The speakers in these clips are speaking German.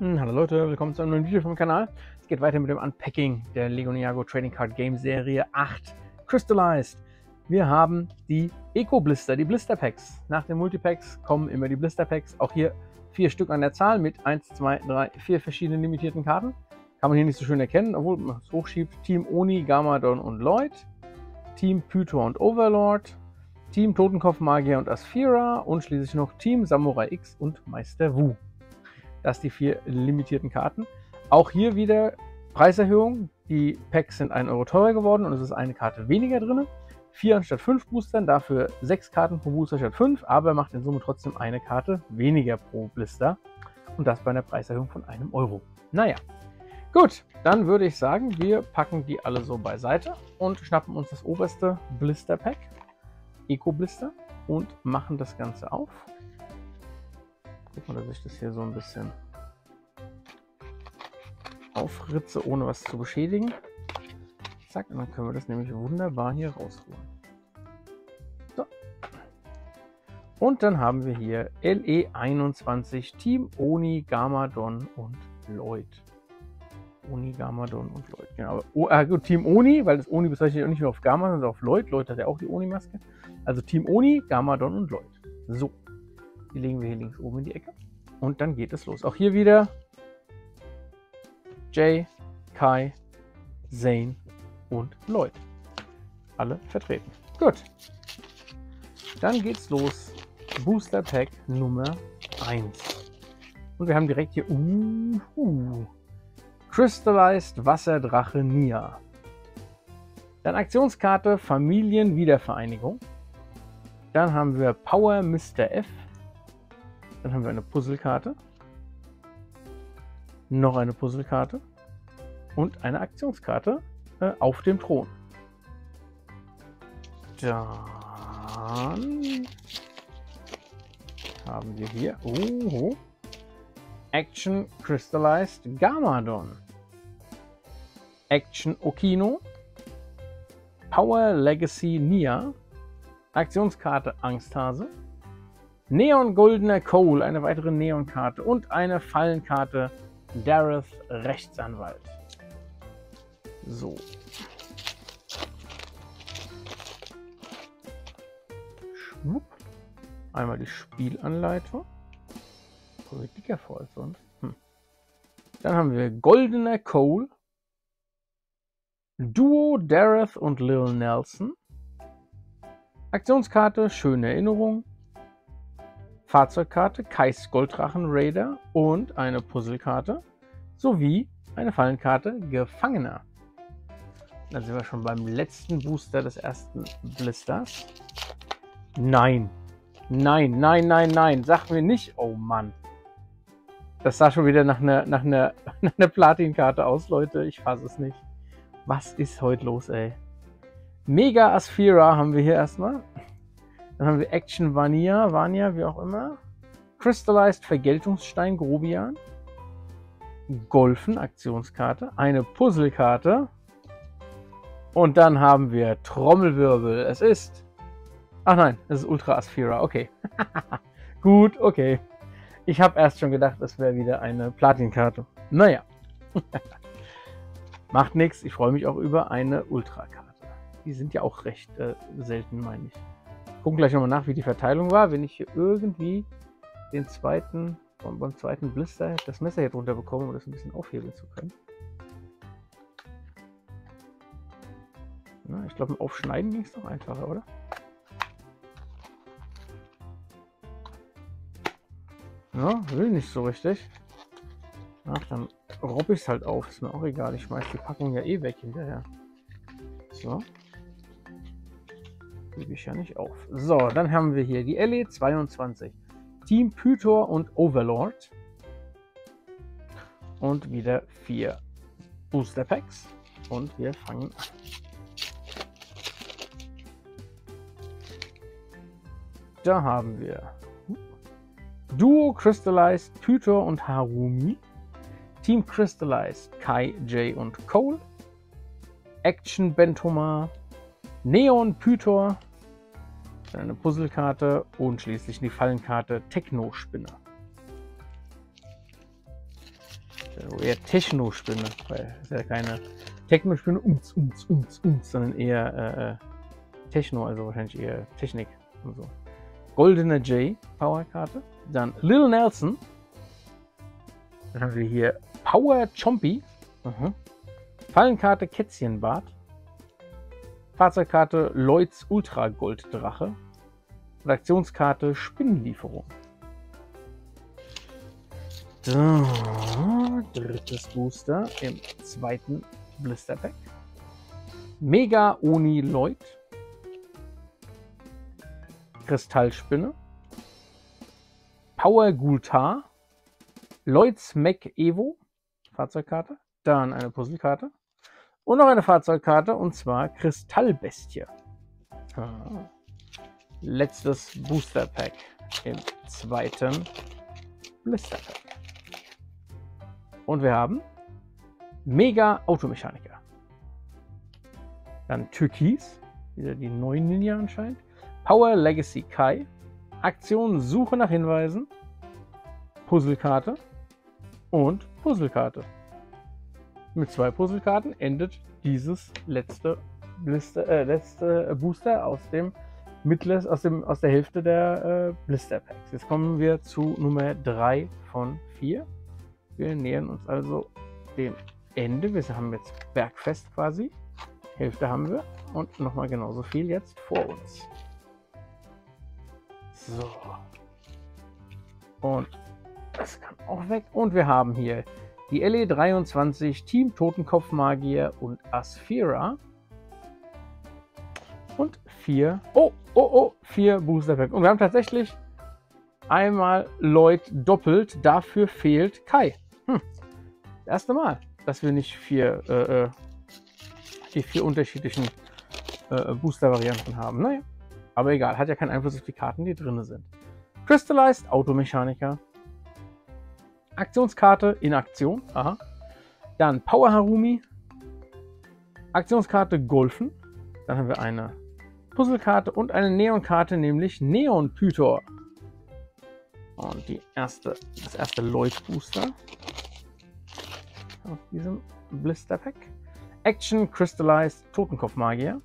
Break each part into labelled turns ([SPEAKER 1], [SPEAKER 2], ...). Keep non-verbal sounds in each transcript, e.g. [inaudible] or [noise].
[SPEAKER 1] Hm, hallo Leute, willkommen zu einem neuen Video vom Kanal. Es geht weiter mit dem Unpacking der Lego Ninjago Trading Card Game Serie 8 Crystallized. Wir haben die Eco Blister, die Blister Packs. Nach den Multipacks kommen immer die Blister Packs. Auch hier vier Stück an der Zahl mit 1, 2, 3, 4 verschiedenen limitierten Karten. Kann man hier nicht so schön erkennen, obwohl man es hochschiebt. Team Oni, Gamadon und Lloyd. Team Pythor und Overlord. Team Totenkopf Magier und Asphira. Und schließlich noch Team Samurai X und Meister Wu. Das die vier limitierten Karten. Auch hier wieder Preiserhöhung. Die Packs sind 1 Euro teurer geworden und es ist eine Karte weniger drin. 4 anstatt 5 Boostern, dafür 6 Karten pro Booster statt 5, aber macht in Summe trotzdem eine Karte weniger pro Blister. Und das bei einer Preiserhöhung von einem Euro. Naja, gut, dann würde ich sagen, wir packen die alle so beiseite und schnappen uns das oberste Blister Pack, Eco Blister, und machen das Ganze auf. Gucken, dass ich das hier so ein bisschen aufritze, ohne was zu beschädigen. Zack, und dann können wir das nämlich wunderbar hier rausholen. So. Und dann haben wir hier LE21 Team Oni, Gamadon und Lloyd. Oni, Gamadon und Lloyd. Genau. Oh, äh, gut, Team Oni, weil das Oni bezeichnet ja nicht nur auf Gamma, sondern auf Lloyd. Lloyd hat ja auch die Oni-Maske. Also Team Oni, Gamadon und Lloyd. So. Die legen wir hier links oben in die Ecke. Und dann geht es los. Auch hier wieder Jay, Kai, Zane und Lloyd. Alle vertreten. Gut. Dann geht's los. Booster Pack Nummer 1. Und wir haben direkt hier uh, uh, Crystallized Wasserdrache Nia. Dann Aktionskarte Familienwiedervereinigung. Dann haben wir Power Mr. F. Dann haben wir eine Puzzlekarte. Noch eine Puzzlekarte. Und eine Aktionskarte äh, auf dem Thron. Dann haben wir hier oh, Action Crystallized Gamadon. Action Okino. Power Legacy Nia. Aktionskarte Angsthase. Neon Goldener Cole, eine weitere Neon-Karte und eine Fallenkarte Dareth Rechtsanwalt. So. Schwupp. Einmal die Spielanleitung. Dicker vor als sonst. Hm. Dann haben wir Goldener Cole. Duo Dareth und Lil Nelson. Aktionskarte Schöne Erinnerung. Fahrzeugkarte Kais Golddrachen Raider und eine Puzzlekarte sowie eine Fallenkarte Gefangener. Dann sind wir schon beim letzten Booster des ersten Blisters. Nein. Nein, nein, nein, nein. Sag mir nicht, oh Mann. Das sah schon wieder nach einer, nach einer, [laughs] nach einer Platinkarte aus, Leute. Ich fasse es nicht. Was ist heute los, ey? Mega Asphira haben wir hier erstmal. Dann haben wir Action Vania, Vania, wie auch immer. Crystallized Vergeltungsstein Grobian. Golfen, Aktionskarte. Eine Puzzlekarte. Und dann haben wir Trommelwirbel. Es ist. Ach nein, es ist Ultra Asphira. Okay. [laughs] Gut, okay. Ich habe erst schon gedacht, es wäre wieder eine Platinkarte. Naja. [laughs] Macht nichts. Ich freue mich auch über eine Ultra-Karte. Die sind ja auch recht äh, selten, meine ich. Gucken gleich nochmal nach, wie die Verteilung war. Wenn ich hier irgendwie den zweiten, beim, zweiten Blister das Messer hier drunter bekomme, um das ein bisschen aufhebeln zu können. Na, ich glaube, im Aufschneiden ging es doch einfacher, oder? Ja, will nicht so richtig. Ach, dann robb ich es halt auf. Ist mir auch egal. Ich schmeiß die Packung ja eh weg hinterher. So. Gebe ich ja nicht auf. So, dann haben wir hier die LE22. Team Pythor und Overlord. Und wieder vier Booster Packs. Und wir fangen an. Da haben wir Duo Crystallized Pythor und Harumi. Team Crystallized Kai, Jay und Cole. Action Bentoma. Neon Pythor eine Puzzlekarte und schließlich die Fallenkarte Techno-Spinner. eher Techno-Spinne, weil es ja keine Techno-Spinne, umz, umz, umz, umz, sondern eher äh, äh, Techno, also wahrscheinlich eher Technik und so. Goldene J Powerkarte. Dann Lil Nelson. Dann haben wir hier Power Chompy. Mhm. Fallenkarte Kätzchenbart. Fahrzeugkarte Lloyds Ultra Gold Drache. Redaktionskarte Spinnenlieferung. So, drittes Booster im zweiten Blister Pack. Mega Oni Lloyd. Kristallspinne. Power Gultar. Lloyds Mac Evo. Fahrzeugkarte. Dann eine Puzzlekarte. Und noch eine Fahrzeugkarte und zwar Kristallbestie. Ah. Letztes Booster Pack im zweiten Blister Pack. Und wir haben Mega Automechaniker. Dann Türkis, wieder die neuen Linie anscheinend. Power Legacy Kai. Aktion Suche nach Hinweisen. Puzzlekarte und Puzzlekarte. Mit zwei Puzzlekarten endet dieses letzte, Blister, äh, letzte Booster aus dem Mittles, aus, dem, aus der Hälfte der äh, Blister Packs. Jetzt kommen wir zu Nummer 3 von 4. Wir nähern uns also dem Ende. Wir haben jetzt Bergfest quasi. Hälfte haben wir und nochmal genauso viel jetzt vor uns. So. Und das kann auch weg. Und wir haben hier die LE23 Team Totenkopf Magier und Asphera. Und vier, oh, oh, oh, vier Booster Pack. Und wir haben tatsächlich einmal Lloyd doppelt. Dafür fehlt Kai. Hm. Das erste Mal, dass wir nicht vier, äh, äh die vier unterschiedlichen äh, Booster-Varianten haben. Naja, aber egal, hat ja keinen Einfluss auf die Karten, die drin sind. Crystallized Automechaniker. Aktionskarte in Aktion. Aha. Dann Power Harumi. Aktionskarte Golfen. Dann haben wir eine Puzzlekarte und eine Neonkarte, nämlich Neon Pythor. Und die erste, das erste Lloyd Booster aus diesem Blister Pack. Action Crystallized Totenkopf Magier.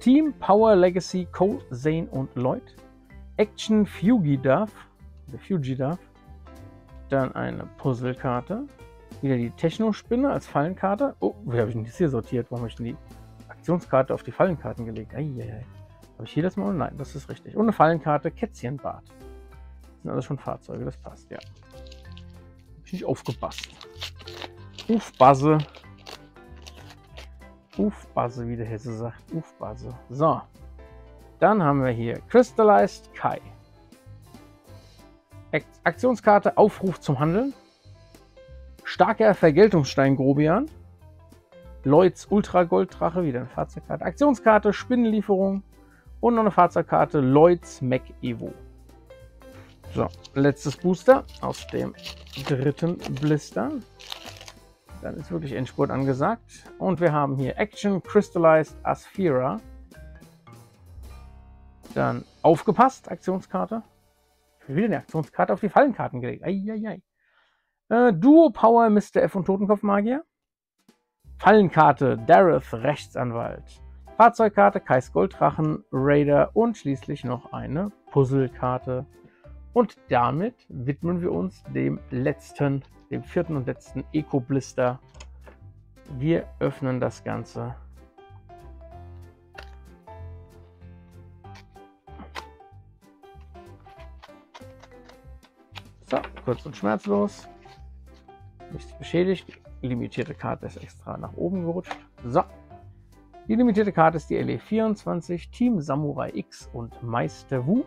[SPEAKER 1] Team Power Legacy Cole, Zane und Lloyd. Action der Fugiduff. Dann eine Puzzlekarte. Wieder die Techno-Spinne als Fallenkarte. Oh, wie habe ich denn das hier sortiert? Warum habe ich denn die Aktionskarte auf die Fallenkarten gelegt? Eieiei. Habe ich hier das mal? Nein, das ist richtig. Und eine Fallenkarte Kätzchenbart. Das sind alles schon Fahrzeuge, das passt, ja. Habe ich nicht aufgepasst. Ufbase. Ufbase, wie der Hesse sagt. Ufbase. So. Dann haben wir hier Crystallized Kai. Aktionskarte Aufruf zum Handeln. Starker Vergeltungsstein Grobian. Lloyds Ultra Golddrache, wieder eine Fahrzeugkarte. Aktionskarte Spinnenlieferung. Und noch eine Fahrzeugkarte Lloyds Mac Evo. So, letztes Booster aus dem dritten Blister. Dann ist wirklich Endspurt angesagt. Und wir haben hier Action Crystallized Asphera. Dann aufgepasst, Aktionskarte. Wieder eine Aktionskarte auf die Fallenkarten gelegt. Eieiei. Äh, Duo Power Mr. F und Totenkopf Magier. Fallenkarte Dareth Rechtsanwalt. Fahrzeugkarte Kais Golddrachen Raider und schließlich noch eine Puzzlekarte. Und damit widmen wir uns dem letzten dem vierten und letzten Eco-Blister. Wir öffnen das Ganze. Kurz und schmerzlos. Nichts beschädigt. Limitierte Karte ist extra nach oben gerutscht. So. Die limitierte Karte ist die LE24 Team Samurai X und Meister Wu.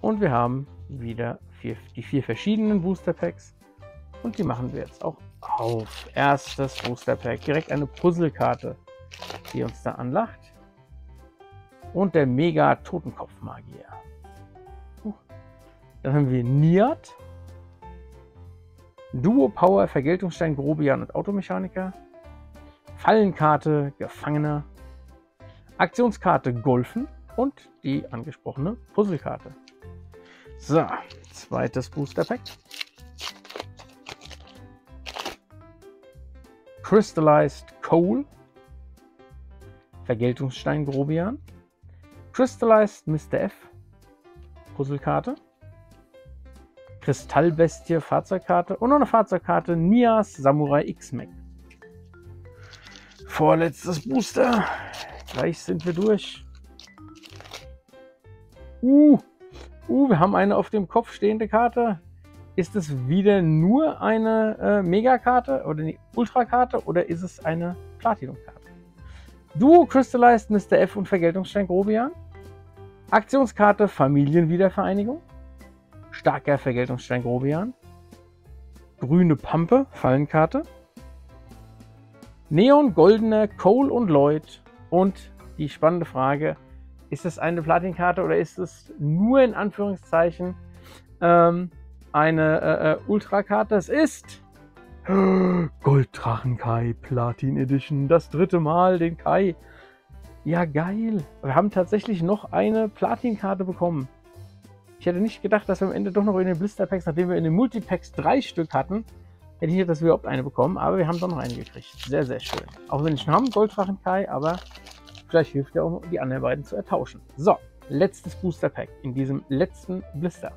[SPEAKER 1] Und wir haben wieder vier, die vier verschiedenen Booster Packs. Und die machen wir jetzt auch auf. Erstes Booster Pack. Direkt eine Puzzlekarte, die uns da anlacht. Und der Mega Totenkopf Magier. Dann haben wir Niat. Duo Power, Vergeltungsstein, Grobian und Automechaniker. Fallenkarte, Gefangener. Aktionskarte Golfen und die angesprochene Puzzlekarte. So, zweites Booster Pack. Crystallized Coal, Vergeltungsstein Grobian, Crystallized Mr. F, Puzzlekarte, Kristallbestie Fahrzeugkarte und noch eine Fahrzeugkarte Nias Samurai X-Mac. Vorletztes Booster. Gleich sind wir durch. Uh, uh, wir haben eine auf dem Kopf stehende Karte. Ist es wieder nur eine äh, Megakarte oder eine Ultrakarte oder ist es eine Platinum-Karte? Duo Crystallized Mr. F und Vergeltungsstein Grobian. Aktionskarte Familienwiedervereinigung. Starker Vergeltungsstein Grobian. Grüne Pampe, Fallenkarte. Neon, goldener Cole und Lloyd. Und die spannende Frage, ist es eine Platinkarte oder ist es nur in Anführungszeichen ähm, eine äh, äh, Ultrakarte. Es ist Golddrachen Kai Platin Edition. Das dritte Mal den Kai. Ja, geil. Wir haben tatsächlich noch eine Platinkarte bekommen. Ich hätte nicht gedacht, dass wir am Ende doch noch in den Blister Packs, nachdem wir in den Multipacks drei Stück hatten, hätte ich nicht, dass wir überhaupt eine bekommen. Aber wir haben doch noch eine gekriegt. Sehr, sehr schön. Auch wenn ich schon haben, Golddrachen Kai, aber vielleicht hilft ja auch, die anderen beiden zu ertauschen. So, letztes Booster Pack in diesem letzten Blister.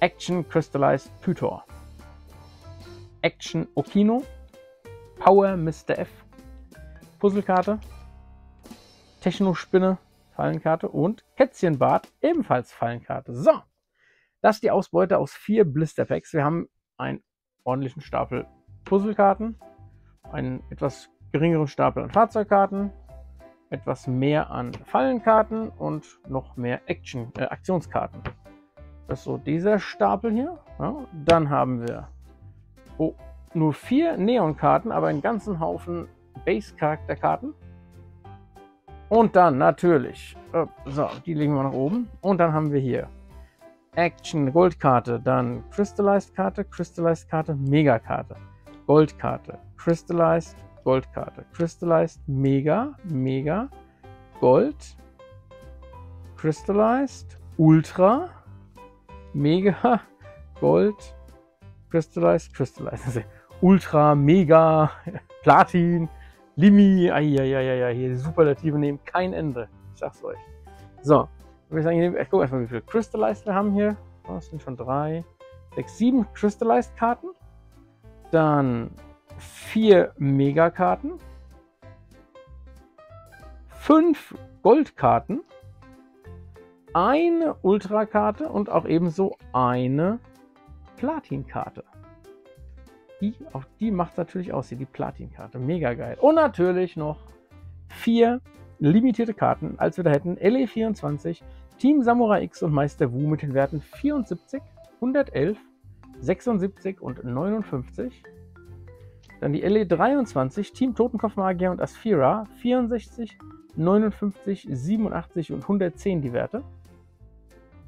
[SPEAKER 1] Action Crystallized Pythor, Action Okino, Power Mr. F, Puzzlekarte, Techno-Spinne, Fallenkarte und Kätzchenbart, ebenfalls Fallenkarte. So, das ist die Ausbeute aus vier Blister Packs. Wir haben einen ordentlichen Stapel Puzzlekarten, einen etwas geringeren Stapel an Fahrzeugkarten, etwas mehr an Fallenkarten und noch mehr Action, äh, Aktionskarten. Das ist so dieser Stapel hier. Ja, dann haben wir oh, nur vier Neon-Karten, aber einen ganzen Haufen Base-Charakterkarten. Und dann natürlich, äh, so, die legen wir nach oben. Und dann haben wir hier Action Goldkarte, dann Crystallized Karte, Crystallized Karte, Mega Karte, Goldkarte, Crystallized Goldkarte, Crystallized Mega, Mega, Gold, Crystallized, Ultra, Mega, [laughs] Gold, Crystallized, Crystallized, [laughs] Ultra, Mega, Platin, Limi, ja, hier Superlative nehmen kein Ende. Ich sag's euch. So, ich sagen, ich gucke erstmal, wie viele Crystallized wir haben hier. Das sind schon drei, sechs, sieben Crystallized Karten. Dann vier Mega-Karten. Fünf Goldkarten eine Ultrakarte und auch ebenso eine Platinkarte. Die, auf die macht es natürlich aus hier, die Platinkarte. Mega geil. Und natürlich noch vier limitierte Karten, als wir da hätten LE24, Team Samurai X und Meister Wu mit den Werten 74, 111, 76 und 59. Dann die LE23, Team Totenkopf Magier und Asphira, 64, 59, 87 und 110 die Werte.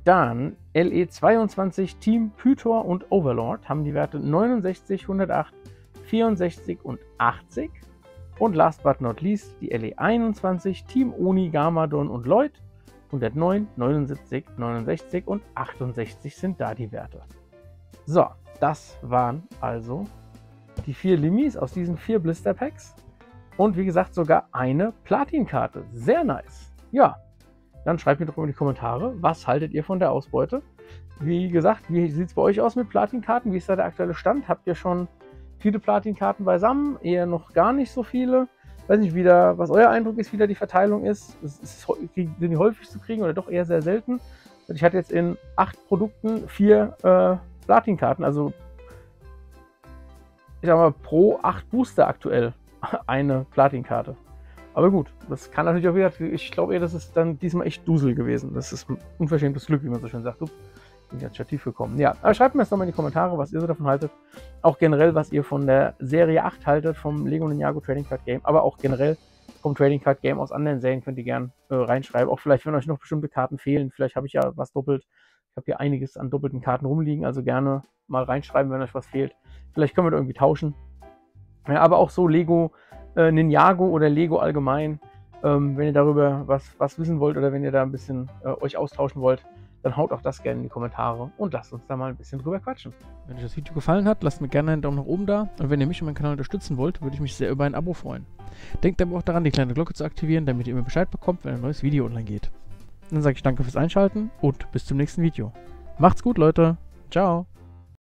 [SPEAKER 1] Dann LE22 Team Pythor und Overlord haben die Werte 69, 108, 64 und 80. Und last but not least die LE21 Team Oni, Gamadon und Lloyd 109, 79, 69 und 68 sind da die Werte. So, das waren also die vier Limis aus diesen vier Blister Packs. Und wie gesagt, sogar eine Platinkarte. Sehr nice. Ja, dann schreibt mir doch in die Kommentare, was haltet ihr von der Ausbeute? Wie gesagt, wie sieht es bei euch aus mit Platinkarten? Wie ist da der aktuelle Stand? Habt ihr schon viele Platinkarten beisammen? Eher noch gar nicht so viele? Weiß nicht, wie da, was euer Eindruck ist, wie da die Verteilung ist. ist, ist sind die häufig zu kriegen oder doch eher sehr selten? Ich hatte jetzt in acht Produkten vier äh, Platinkarten, also ich sag mal pro acht Booster aktuell [laughs] eine Platinkarte. Aber gut, das kann natürlich auch wieder, ich glaube eher, das ist dann diesmal echt Dusel gewesen. Das ist unverschämtes Glück, wie man so schön sagt. Ups, bin jetzt tief gekommen. Ja, aber schreibt mir jetzt nochmal in die Kommentare, was ihr so davon haltet. Auch generell, was ihr von der Serie 8 haltet, vom Lego Ninjago Trading Card Game, aber auch generell vom Trading Card Game aus anderen Serien könnt ihr gerne äh, reinschreiben. Auch vielleicht, wenn euch noch bestimmte Karten fehlen. Vielleicht habe ich ja was doppelt. Ich habe hier einiges an doppelten Karten rumliegen, also gerne mal reinschreiben, wenn euch was fehlt. Vielleicht können wir da irgendwie tauschen. Ja, aber auch so Lego äh, Ninjago oder Lego allgemein. Ähm, wenn ihr darüber was, was wissen wollt oder wenn ihr da ein bisschen äh, euch austauschen wollt, dann haut auch das gerne in die Kommentare und lasst uns da mal ein bisschen drüber quatschen. Wenn euch das Video gefallen hat, lasst mir gerne einen Daumen nach oben da und wenn ihr mich und meinen Kanal unterstützen wollt, würde ich mich sehr über ein Abo freuen. Denkt aber auch daran, die kleine Glocke zu aktivieren, damit ihr immer Bescheid bekommt, wenn ein neues Video online geht. Dann sage ich danke fürs Einschalten und bis zum nächsten Video. Macht's gut, Leute. Ciao.